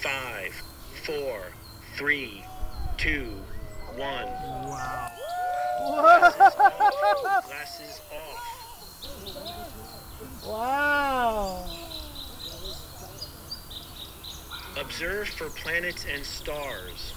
Five, four, three, two, one. Wow. Glasses off. Wow. Observe for planets and stars.